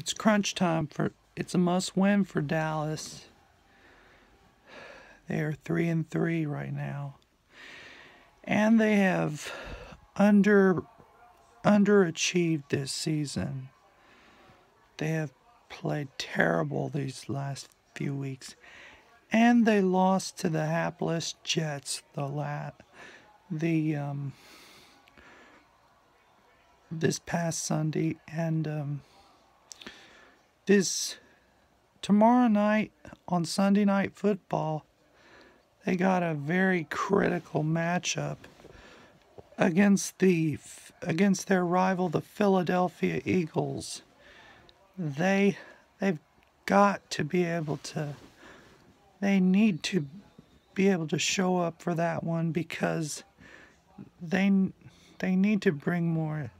it's crunch time for it's a must win for Dallas. They are 3 and 3 right now. And they have under underachieved this season. They have played terrible these last few weeks. And they lost to the hapless Jets the lat the um this past Sunday and um this tomorrow night on Sunday night football they got a very critical matchup against the against their rival the Philadelphia Eagles. They they've got to be able to they need to be able to show up for that one because they they need to bring more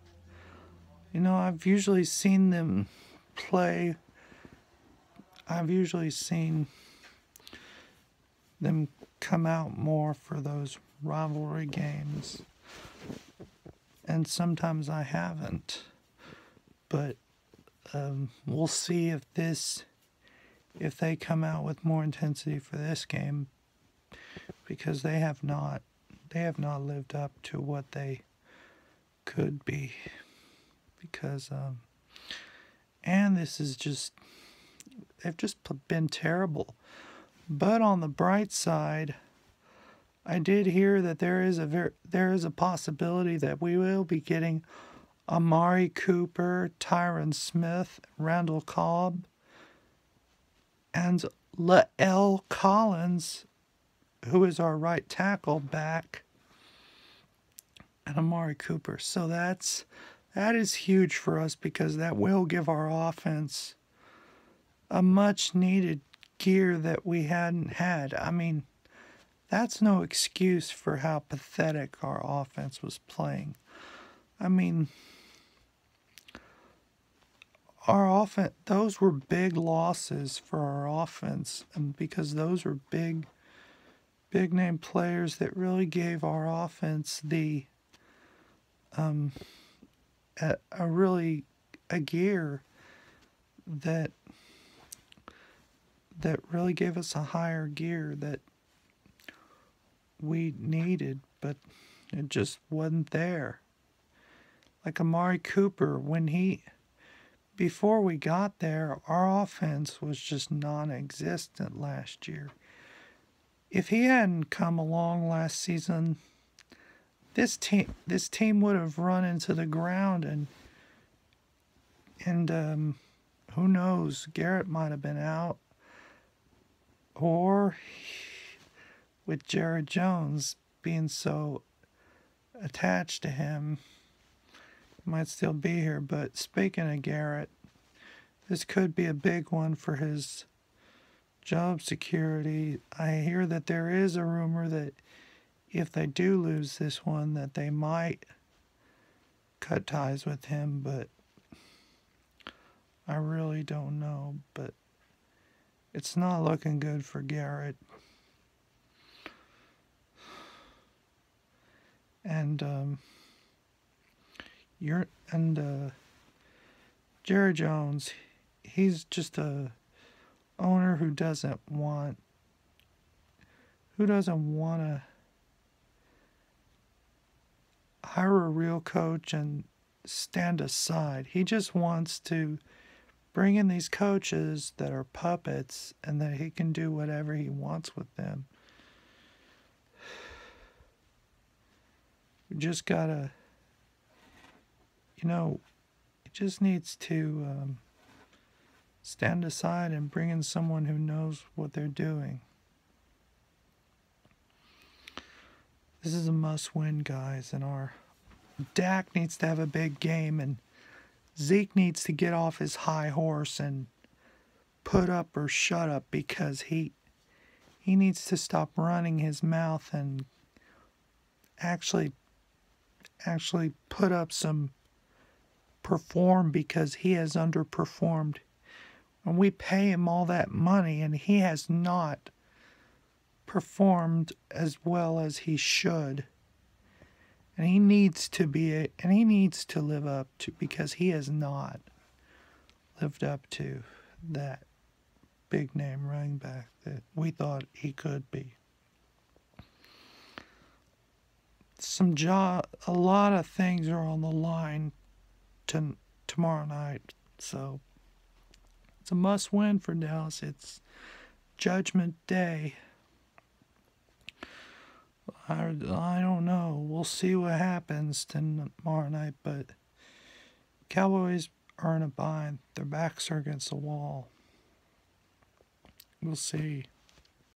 you know I've usually seen them play I've usually seen them come out more for those rivalry games. And sometimes I haven't. But um, we'll see if this, if they come out with more intensity for this game, because they have not, they have not lived up to what they could be. Because, um, and this is just, they've just been terrible. But on the bright side, I did hear that there is a ver- there is a possibility that we will be getting Amari Cooper, Tyron Smith, Randall Cobb, and La'el Collins, who is our right tackle, back, and Amari Cooper. So that's that is huge for us because that will give our offense a much needed gear that we hadn't had. I mean, that's no excuse for how pathetic our offense was playing. I mean, our offense, those were big losses for our offense, and because those were big, big name players that really gave our offense the, um, a, a really a gear that that really gave us a higher gear that we needed, but it just wasn't there. Like Amari Cooper, when he, before we got there, our offense was just non existent last year. If he hadn't come along last season, this team this team would have run into the ground and and um, who knows Garrett might have been out or with Jared Jones being so attached to him, might still be here. But speaking of Garrett, this could be a big one for his job security. I hear that there is a rumor that if they do lose this one, that they might cut ties with him, but I really don't know. But it's not looking good for Garrett. And um, you're and uh, Jerry Jones, he's just a owner who doesn't want who doesn't want to hire a real coach and stand aside. He just wants to bring in these coaches that are puppets and that he can do whatever he wants with them. We just gotta, you know, he just needs to um, stand aside and bring in someone who knows what they're doing. This is a must win, guys, and our Dak needs to have a big game and Zeke needs to get off his high horse and put up or shut up because he he needs to stop running his mouth and actually actually put up some perform because he has underperformed. And we pay him all that money and he has not performed as well as he should and he needs to be and he needs to live up to because he has not lived up to that big name running back that we thought he could be. Some job, a lot of things are on the line to, tomorrow night, so it's a must win for Dallas. It's Judgment Day. I, I don't know. We'll see what happens tomorrow night, but Cowboys are in a bind. Their backs are against the wall. We'll see.